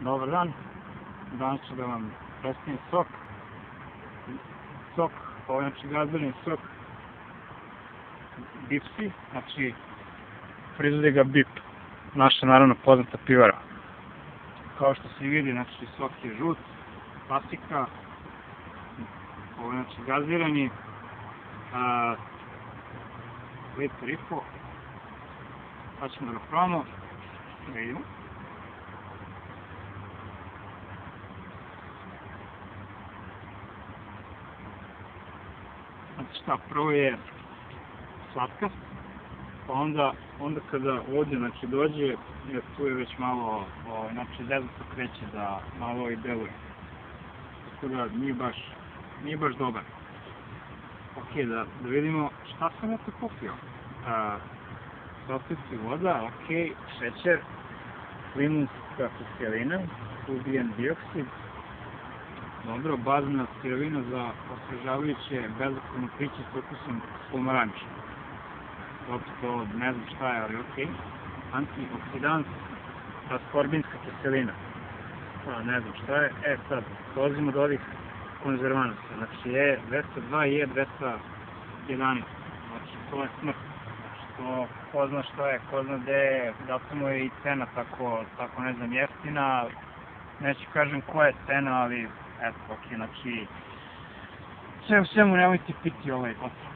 Dobar dan. Danas ću da vam predstavim sok. Sok, ovo je znači gazdelni sok Bipsi, znači proizvodi ga BIP, naša naravno poznata pivara. Kao što se vidi, znači sok je žut, plastika, ovo je znači gazirani, a, litar i po, pa ćemo da ga probamo, da vidimo. Znači šta, prvo je slatka, pa onda, onda kada ovdje, znači dođe, jer tu je već malo, o, znači zeznuto kreće da malo i deluje. Tako da nije baš, nije baš dobar. Ok, da, da vidimo šta sam ja to kupio. A, Soslici voda, ok, šećer, limunska kiselina, ubijen dioksid, dobro, bazna sirovina za osvežavajuće bezalkoholno piće s ukusom pomaranča. Dobro, to ne znam šta je, ali ok. Antioksidans, askorbinska kiselina. Pa, ne znam šta je. E sad, dolazimo do ovih konzervanasa. Znači, je 202 i je 211. Znači, to je smrt. Znači, to ko zna šta je, ko zna gde je, zato mu je i cena tako, tako ne znam, jeftina. Neću kažem koja je cena, ali eto, ok, znači, sve u svemu nemojte piti ovaj otrov.